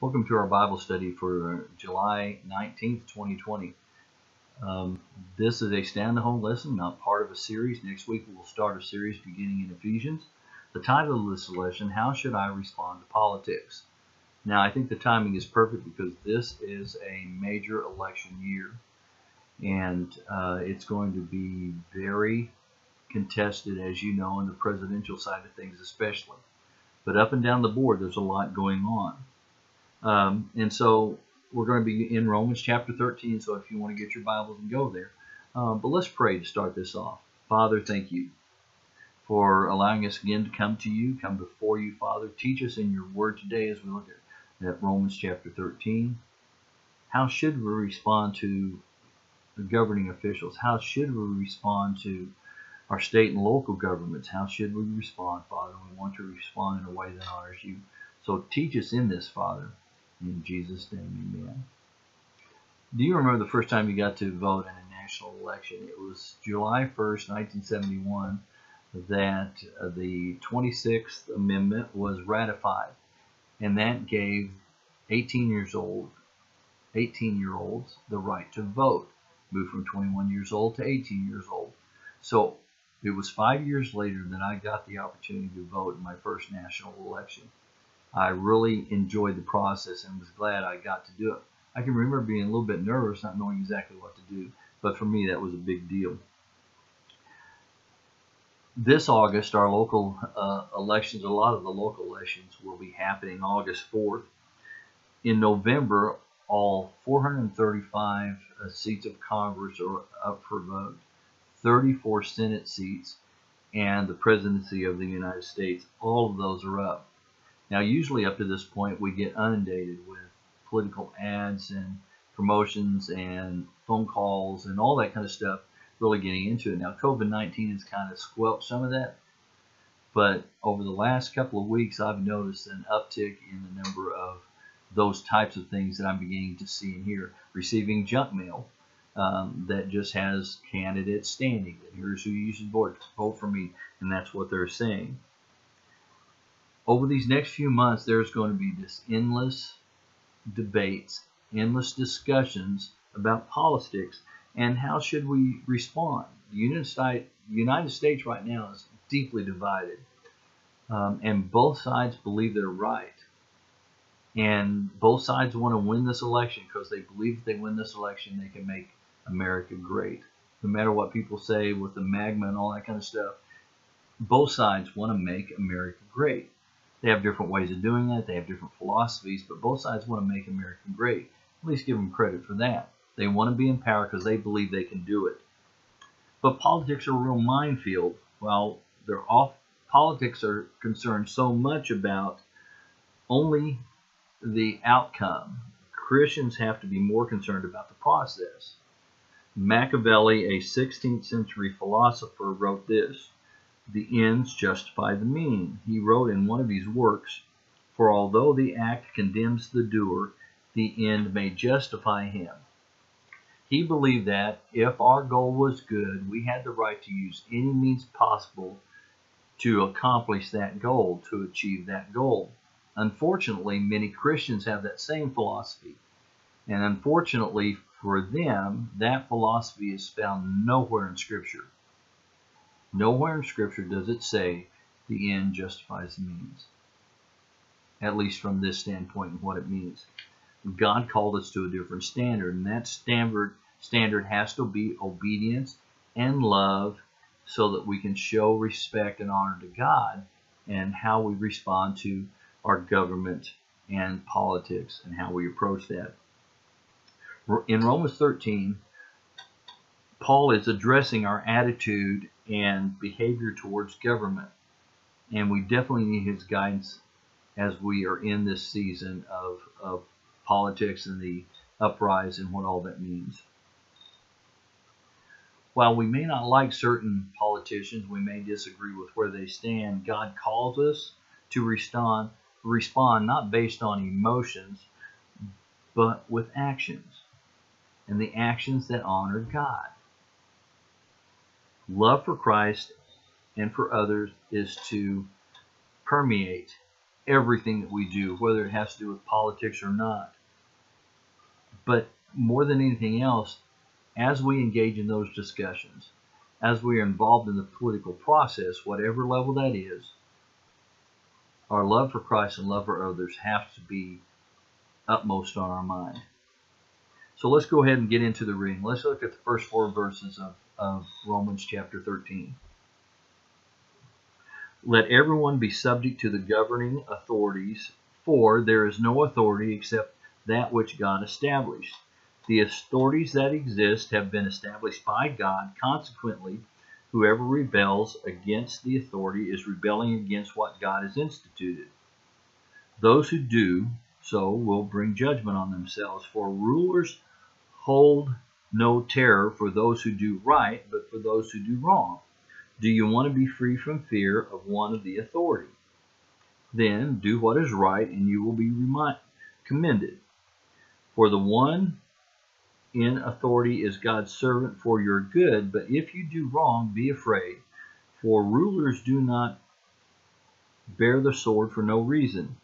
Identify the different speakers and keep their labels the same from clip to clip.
Speaker 1: Welcome to our Bible study for July 19th, 2020. Um, this is a stand-alone lesson, not part of a series. Next week we will start a series beginning in Ephesians. The title of this lesson, How Should I Respond to Politics? Now, I think the timing is perfect because this is a major election year, and uh, it's going to be very contested, as you know, on the presidential side of things especially. But up and down the board, there's a lot going on. Um, and so we're going to be in Romans chapter 13. So if you want to get your Bibles and go there. Um, but let's pray to start this off. Father, thank you for allowing us again to come to you, come before you, Father. Teach us in your word today as we look at, at Romans chapter 13. How should we respond to the governing officials? How should we respond to our state and local governments? How should we respond, Father? We want to respond in a way that honors you. So teach us in this, Father. In Jesus' name, amen. Do you remember the first time you got to vote in a national election? It was July 1st, 1971, that uh, the 26th Amendment was ratified. And that gave 18 years old, 18 year olds the right to vote. Moved from 21 years old to 18 years old. So it was five years later that I got the opportunity to vote in my first national election. I really enjoyed the process and was glad I got to do it. I can remember being a little bit nervous, not knowing exactly what to do, but for me that was a big deal. This August, our local uh, elections, a lot of the local elections will be happening August 4th. In November, all 435 uh, seats of Congress are up for vote, 34 Senate seats, and the presidency of the United States. All of those are up. Now, usually up to this point, we get inundated with political ads and promotions and phone calls and all that kind of stuff, really getting into it. Now, COVID 19 has kind of squelched some of that, but over the last couple of weeks, I've noticed an uptick in the number of those types of things that I'm beginning to see and hear. Receiving junk mail um, that just has candidates standing. Here's who you should vote, vote for me, and that's what they're saying over these next few months, there's going to be this endless debates, endless discussions about politics and how should we respond. The United States right now is deeply divided, um, and both sides believe they're right. And both sides want to win this election because they believe if they win this election, they can make America great. No matter what people say with the MAGA and all that kind of stuff, both sides want to make America great. They have different ways of doing that. They have different philosophies, but both sides want to make America great. At least give them credit for that. They want to be in power because they believe they can do it. But politics are a real minefield. Well, they're off. Politics are concerned so much about only the outcome. Christians have to be more concerned about the process. Machiavelli, a 16th century philosopher, wrote this the ends justify the mean. He wrote in one of his works, For although the act condemns the doer, the end may justify him. He believed that if our goal was good, we had the right to use any means possible to accomplish that goal, to achieve that goal. Unfortunately, many Christians have that same philosophy. And unfortunately for them, that philosophy is found nowhere in Scripture. Nowhere in Scripture does it say the end justifies the means. At least from this standpoint and what it means. God called us to a different standard, and that standard standard has to be obedience and love so that we can show respect and honor to God and how we respond to our government and politics and how we approach that. In Romans 13, Paul is addressing our attitude and behavior towards government. And we definitely need his guidance as we are in this season of, of politics and the uprise and what all that means. While we may not like certain politicians, we may disagree with where they stand, God calls us to respond, respond not based on emotions, but with actions. And the actions that honor God. Love for Christ and for others is to permeate everything that we do, whether it has to do with politics or not. But more than anything else, as we engage in those discussions, as we are involved in the political process, whatever level that is, our love for Christ and love for others have to be utmost on our mind. So let's go ahead and get into the reading. Let's look at the first four verses of, of Romans chapter 13. Let everyone be subject to the governing authorities, for there is no authority except that which God established. The authorities that exist have been established by God. Consequently, whoever rebels against the authority is rebelling against what God has instituted. Those who do so will bring judgment on themselves, for rulers hold no terror for those who do right, but for those who do wrong. Do you want to be free from fear of one of the authority? Then do what is right, and you will be commended. For the one in authority is God's servant for your good, but if you do wrong, be afraid. For rulers do not bear the sword for no reason.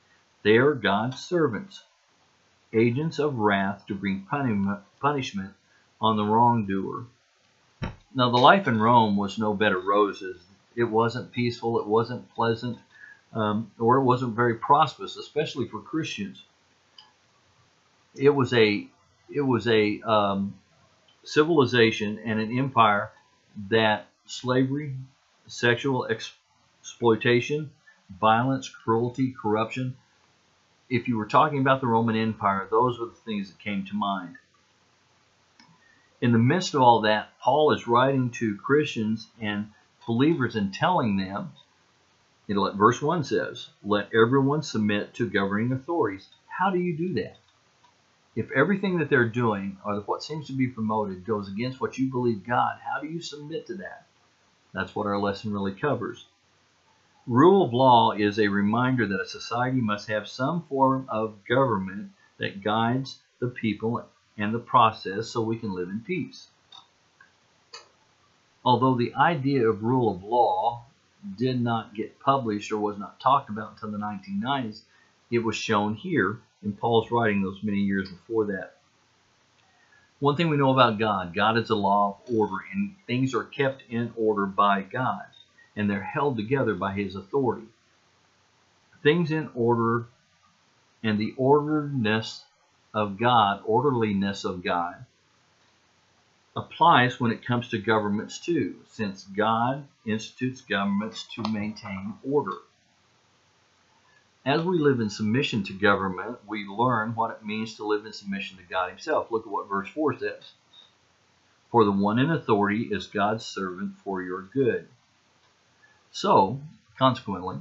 Speaker 1: They are God's servants, agents of wrath to bring punishment on the wrongdoer. Now, the life in Rome was no bed of roses. It wasn't peaceful, it wasn't pleasant, um, or it wasn't very prosperous, especially for Christians. It was a it was a um, civilization and an empire that slavery, sexual exploitation, violence, cruelty, corruption. If you were talking about the Roman Empire, those were the things that came to mind in the midst of all that, Paul is writing to Christians and believers and telling them, you know, verse 1 says, let everyone submit to governing authorities. How do you do that? If everything that they're doing or what seems to be promoted goes against what you believe God, how do you submit to that? That's what our lesson really covers. Rule of law is a reminder that a society must have some form of government that guides the people and the process so we can live in peace. Although the idea of rule of law did not get published or was not talked about until the 1990s, it was shown here in Paul's writing those many years before that. One thing we know about God God is a law of order, and things are kept in order by God, and they're held together by His authority. Things in order and the orderedness of God, orderliness of God, applies when it comes to governments too, since God institutes governments to maintain order. As we live in submission to government, we learn what it means to live in submission to God Himself. Look at what verse 4 says. For the one in authority is God's servant for your good. So, consequently,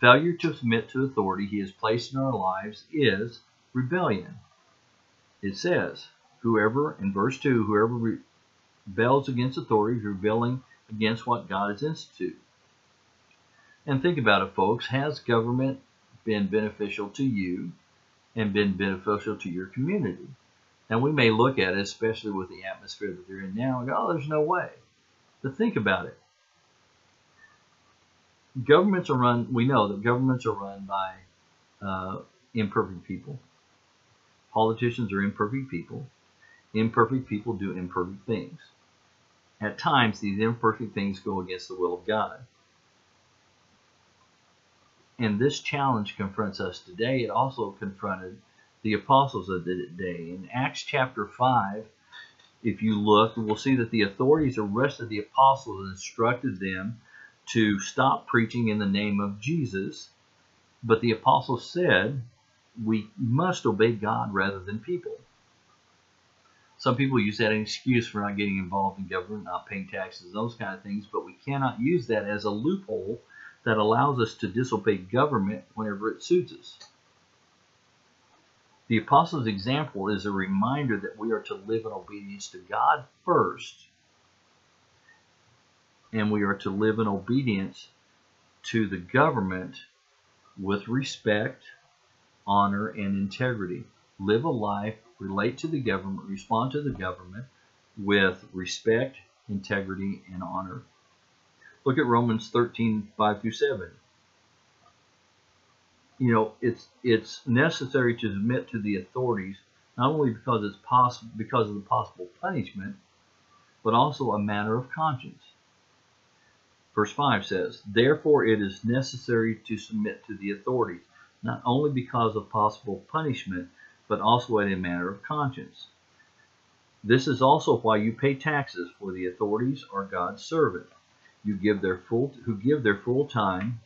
Speaker 1: failure to submit to authority He has placed in our lives is rebellion. It says, whoever, in verse 2, whoever rebels against authority is rebelling against what God has instituted. And think about it, folks. Has government been beneficial to you and been beneficial to your community? And we may look at it, especially with the atmosphere that they're in now, and go, oh, there's no way. But think about it. Governments are run, we know that governments are run by uh, imperfect people. Politicians are imperfect people. Imperfect people do imperfect things. At times, these imperfect things go against the will of God. And this challenge confronts us today. It also confronted the apostles of the day. In Acts chapter 5, if you look, we'll see that the authorities arrested the apostles and instructed them to stop preaching in the name of Jesus. But the apostles said, we must obey God rather than people. Some people use that as an excuse for not getting involved in government, not paying taxes, those kind of things, but we cannot use that as a loophole that allows us to disobey government whenever it suits us. The apostles' example is a reminder that we are to live in obedience to God first, and we are to live in obedience to the government with respect honor, and integrity. Live a life, relate to the government, respond to the government with respect, integrity, and honor. Look at Romans 13, 5 through 7. you know, it's it's necessary to submit to the authorities not only because it's possible because of the possible punishment, but also a matter of conscience. Verse 5 says, Therefore it is necessary to submit to the authorities, not only because of possible punishment, but also as a matter of conscience. This is also why you pay taxes, for the authorities are God's servant. You give their full who give their full time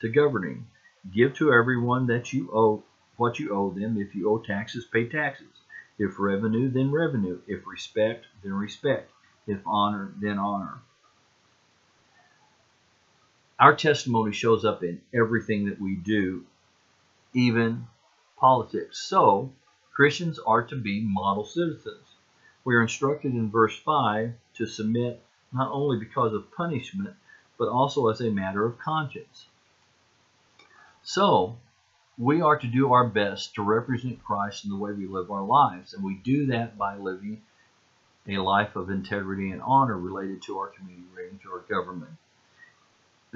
Speaker 1: to governing. Give to everyone that you owe what you owe them. If you owe taxes, pay taxes. If revenue, then revenue. If respect, then respect. If honor, then honor. Our testimony shows up in everything that we do, even politics. So, Christians are to be model citizens. We are instructed in verse 5 to submit not only because of punishment, but also as a matter of conscience. So, we are to do our best to represent Christ in the way we live our lives, and we do that by living a life of integrity and honor related to our community, to our government.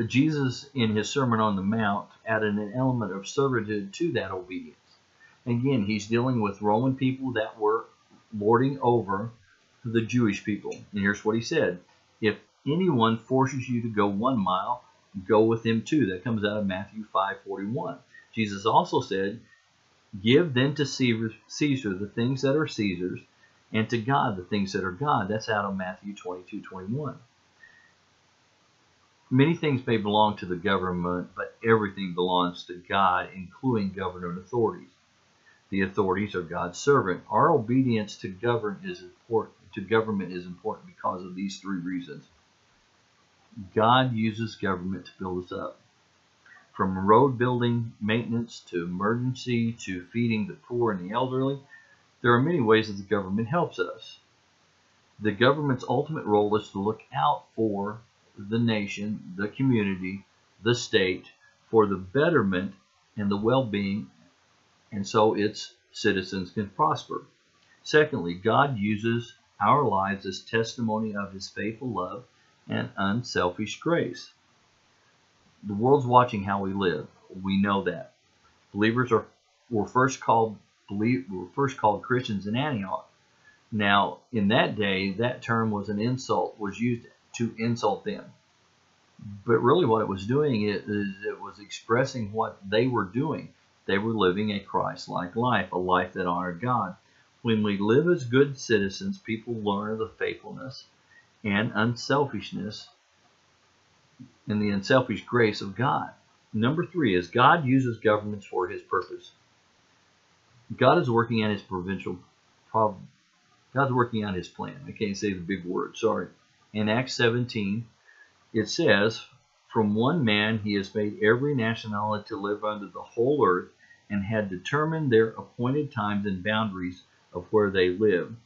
Speaker 1: Jesus, in his Sermon on the Mount, added an element of servitude to that obedience. Again, he's dealing with Roman people that were lording over the Jewish people. And here's what he said If anyone forces you to go one mile, go with him too. That comes out of Matthew 5:41. Jesus also said, Give then to Caesar the things that are Caesar's, and to God the things that are God. That's out of Matthew 22:21. Many things may belong to the government, but everything belongs to God, including government authorities. The authorities are God's servant. Our obedience to govern is important. To government is important because of these three reasons. God uses government to build us up. From road building, maintenance, to emergency, to feeding the poor and the elderly, there are many ways that the government helps us. The government's ultimate role is to look out for the nation, the community, the state for the betterment and the well being, and so its citizens can prosper. Secondly, God uses our lives as testimony of his faithful love and unselfish grace. The world's watching how we live. We know that. Believers are were first called believe, were first called Christians in Antioch. Now, in that day, that term was an insult, was used to insult them. But really, what it was doing is it was expressing what they were doing. They were living a Christ like life, a life that honored God. When we live as good citizens, people learn the faithfulness and unselfishness and the unselfish grace of God. Number three is God uses governments for his purpose. God is working on his provincial problem. God's working on his plan. I can't say the big word, sorry in Acts 17, it says, From one man he has made every nationality to live under the whole earth, and had determined their appointed times and boundaries of where they live.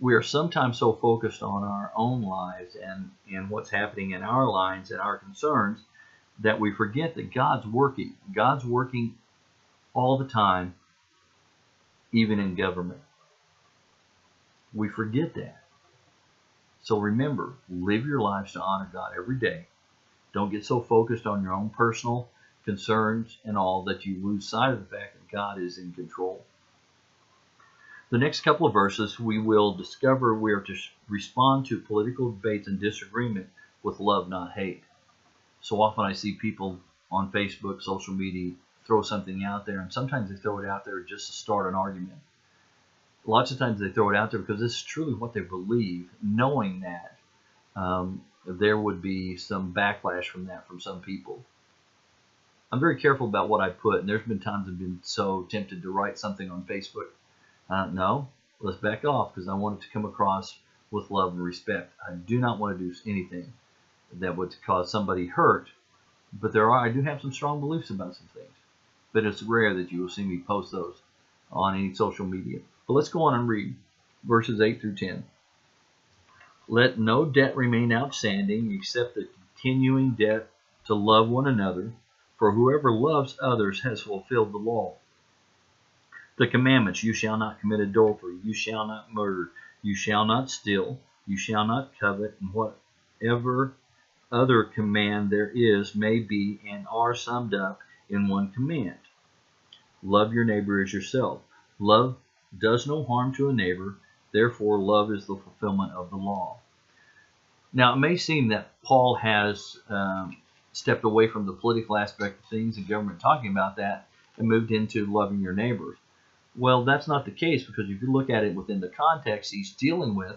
Speaker 1: We are sometimes so focused on our own lives and, and what's happening in our lives and our concerns that we forget that God's working. God's working all the time, even in government. We forget that. So remember, live your lives to honor God every day. Don't get so focused on your own personal concerns and all that you lose sight of the fact that God is in control. The next couple of verses, we will discover we are to respond to political debates and disagreement with love, not hate. So often I see people on Facebook, social media, throw something out there, and sometimes they throw it out there just to start an argument lots of times they throw it out there because this is truly what they believe, knowing that um, there would be some backlash from that from some people. I'm very careful about what I put, and there's been times I've been so tempted to write something on Facebook. Uh, no, let's back off because I want it to come across with love and respect. I do not want to do anything that would cause somebody hurt, but there are I do have some strong beliefs about some things. But it's rare that you will see me post those on any social media. But let's go on and read verses 8 through 10. Let no debt remain outstanding except the continuing debt to love one another, for whoever loves others has fulfilled the law. The commandments you shall not commit adultery, you shall not murder, you shall not steal, you shall not covet, and whatever other command there is may be and are summed up in one command love your neighbor as yourself. Love does no harm to a neighbor, therefore, love is the fulfillment of the law. Now, it may seem that Paul has um, stepped away from the political aspect of things and government talking about that and moved into loving your neighbors. Well, that's not the case because if you look at it within the context, he's dealing with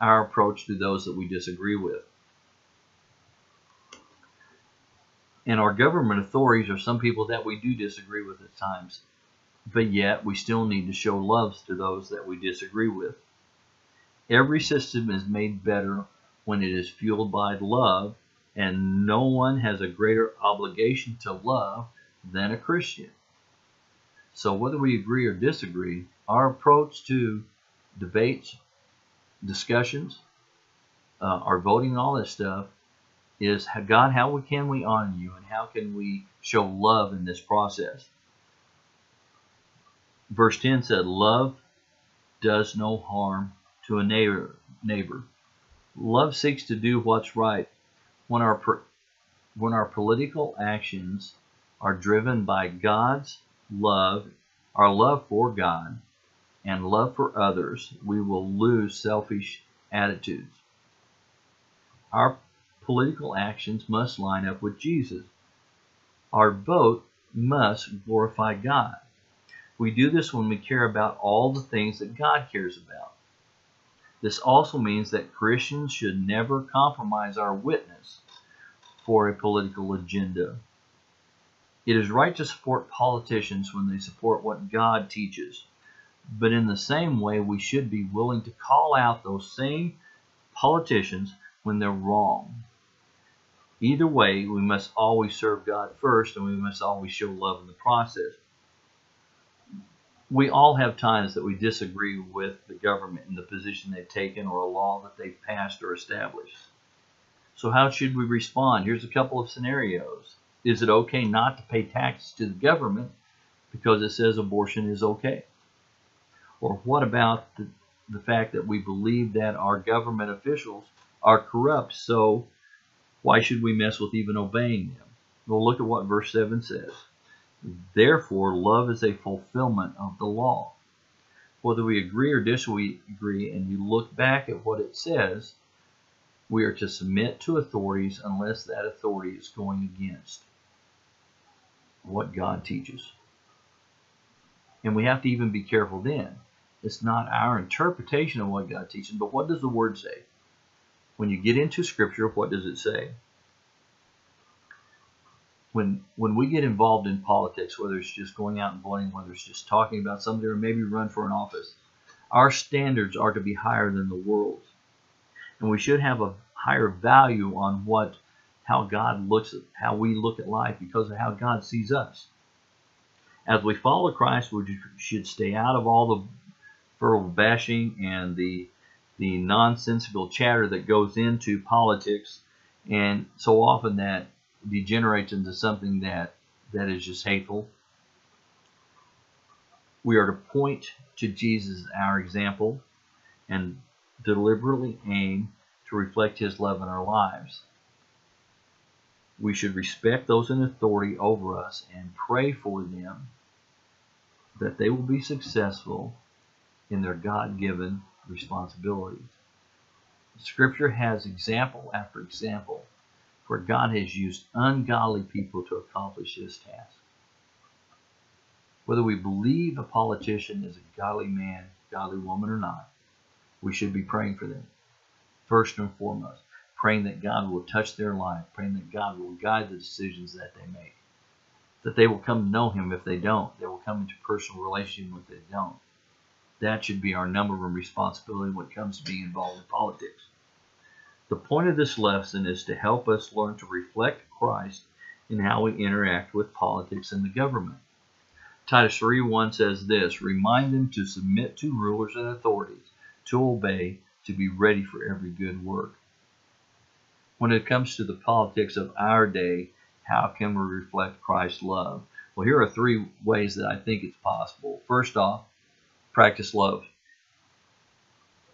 Speaker 1: our approach to those that we disagree with. And our government authorities are some people that we do disagree with at times, but yet we still need to show love to those that we disagree with. Every system is made better when it is fueled by love, and no one has a greater obligation to love than a Christian. So, whether we agree or disagree, our approach to debates, discussions, uh, our voting, all this stuff, is God, how can we honor you and how can we show love in this process? Verse 10 said, Love does no harm to a neighbor. neighbor. Love seeks to do what's right. When our, when our political actions are driven by God's love, our love for God, and love for others, we will lose selfish attitudes. Our political actions must line up with Jesus. Our vote must glorify God. We do this when we care about all the things that God cares about. This also means that Christians should never compromise our witness for a political agenda. It is right to support politicians when they support what God teaches. But in the same way, we should be willing to call out those same politicians when they're wrong. Either way, we must always serve God first and we must always show love in the process. We all have times that we disagree with the government and the position they've taken or a law that they've passed or established. So, how should we respond? Here's a couple of scenarios. Is it okay not to pay taxes to the government because it says abortion is okay? Or what about the, the fact that we believe that our government officials are corrupt, so why should we mess with even obeying them? Well, look at what verse 7 says. Therefore, love is a fulfillment of the law. Whether we agree or disagree, and you look back at what it says, we are to submit to authorities unless that authority is going against what God teaches. And we have to even be careful then. It's not our interpretation of what God teaches, but what does the Word say? When you get into Scripture, what does it say? When when we get involved in politics, whether it's just going out and voting, whether it's just talking about somebody or maybe run for an office, our standards are to be higher than the world, And we should have a higher value on what how God looks at how we look at life because of how God sees us. As we follow Christ, we should stay out of all the verbal bashing and the the nonsensical chatter that goes into politics, and so often that degenerates into something that that is just hateful. We are to point to Jesus our example and deliberately aim to reflect his love in our lives. We should respect those in authority over us and pray for them that they will be successful in their God given responsibilities. Scripture has example after example where God has used ungodly people to accomplish his task. Whether we believe a politician is a godly man, godly woman, or not, we should be praying for them. First and foremost praying that God will touch their life, praying that God will guide the decisions that they make. That they will come to know Him if they don't. They will come into personal relationship if they don't. That should be our number one responsibility when it comes to being involved in politics. The point of this lesson is to help us learn to reflect Christ in how we interact with politics and the government. Titus 3:1 says this Remind them to submit to rulers and authorities, to obey, to be ready for every good work when it comes to the politics of our day, how can we reflect Christ's love? Well, here are three ways that I think it's possible. First off, practice love.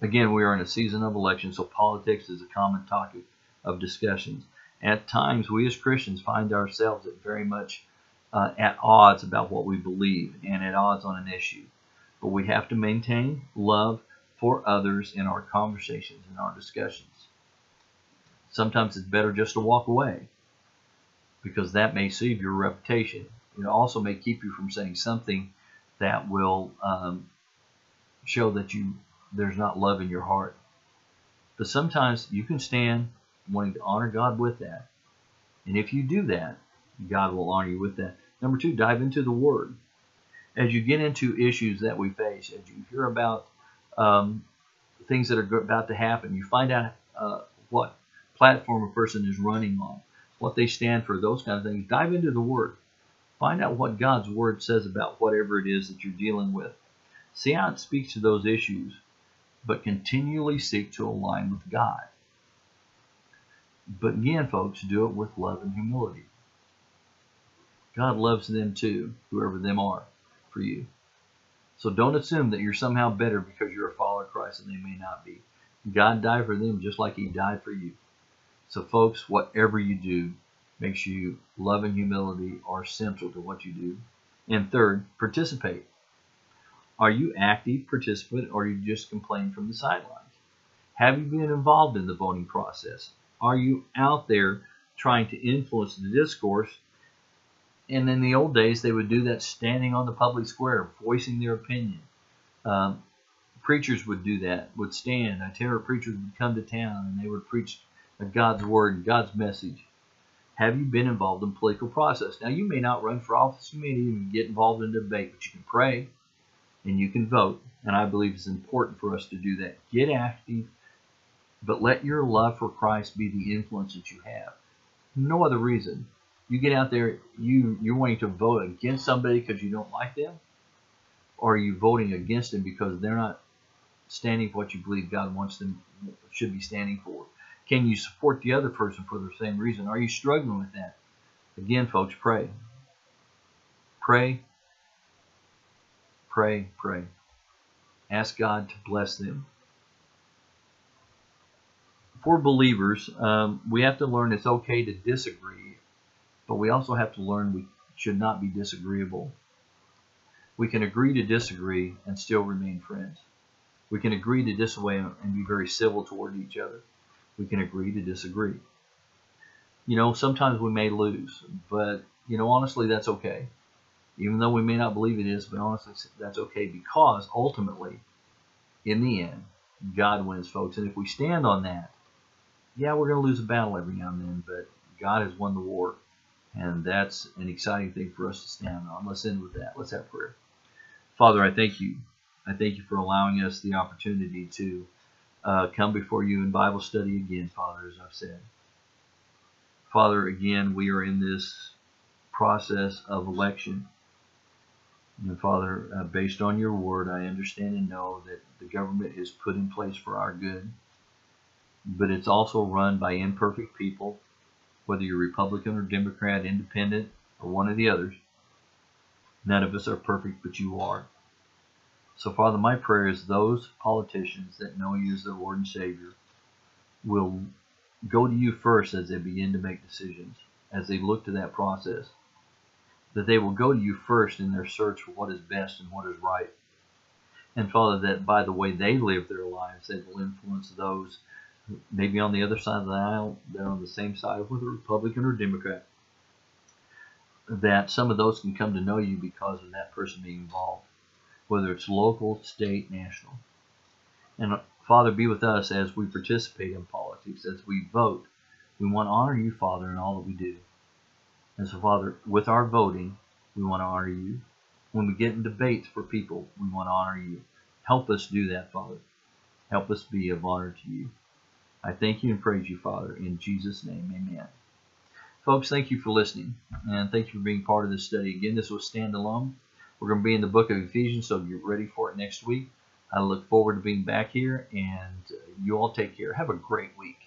Speaker 1: Again, we are in a season of election, so politics is a common topic of discussions. At times, we as Christians find ourselves at very much uh, at odds about what we believe and at odds on an issue. But we have to maintain love for others in our conversations and our discussions. Sometimes it's better just to walk away because that may save your reputation. It also may keep you from saying something that will um, show that you there's not love in your heart. But sometimes you can stand wanting to honor God with that. And if you do that, God will honor you with that. Number two, dive into the Word. As you get into issues that we face, as you hear about um, things that are about to happen, you find out uh, what platform a person is running on, what they stand for, those kind of things. Dive into the Word. Find out what God's Word says about whatever it is that you're dealing with. See how it speaks to those issues, but continually seek to align with God. But again, folks, do it with love and humility. God loves them too, whoever them are for you. So don't assume that you're somehow better because you're a follower of Christ and they may not be. God died for them just like he died for you. So folks, whatever you do, make sure you love and humility are central to what you do. And third, participate. Are you active participant or you just complain from the sidelines? Have you been involved in the voting process? Are you out there trying to influence the discourse? And in the old days, they would do that standing on the public square, voicing their opinion. Um, preachers would do that, would stand. Itinerant preachers would come to town and they would preach God's word God's message. Have you been involved in political process? Now, you may not run for office, you may even get involved in debate, but you can pray and you can vote. And I believe it's important for us to do that. Get active, but let your love for Christ be the influence that you have. No other reason. You get out there, you you're wanting to vote against somebody because you don't like them, or are you voting against them because they're not standing for what you believe God wants them should be standing for? Can you support the other person for the same reason? Are you struggling with that? Again, folks, pray. Pray. Pray, pray. Ask God to bless them for believers, um, we have to learn it's okay to disagree, but we also have to learn we should not be disagreeable. We can agree to disagree and still remain friends. We can agree to disagree and be very civil toward each other. We can agree to disagree. You know, sometimes we may lose, but, you know, honestly, that's okay. Even though we may not believe it is, but honestly, that's okay because ultimately, in the end, God wins, folks. And if we stand on that, yeah, we're going to lose a battle every now and then, but God has won the war. And that's an exciting thing for us to stand on. Let's end with that. Let's have prayer. Father, I thank you. I thank you for allowing us the opportunity to uh, come before you in Bible study again, Father, as I've said. Father, again, we are in this process of election. And Father, uh, based on your word, I understand and know that the government is put in place for our good but it's also run by imperfect people, whether you're Republican or Democrat, independent, or one of the others. None of us are perfect, but you are. So, Father, my prayer is those politicians that know you as their Lord and Savior will go to you first as they begin to make decisions, as they look to that process. That they will go to you first in their search for what is best and what is right. And Father, that by the way they live their lives, they will influence those maybe on the other side of the aisle, they're on the same side whether Republican or Democrat, that some of those can come to know you because of that person being involved, whether it's local, state, national. And uh, Father, be with us as we participate in politics, as we vote. We want to honor you, Father, in all that we do. And so, Father, with our voting, we want to honor you. When we get in debates for people, we want to honor you. Help us do that, Father. Help us be of honor to you. I thank you and praise you, Father. In Jesus' name, amen. Folks, thank you for listening, and thank you for being part of this study. Again, this was standalone. We're going to be in the book of Ephesians, so get ready for it next week. I look forward to being back here, and you all take care. Have a great week.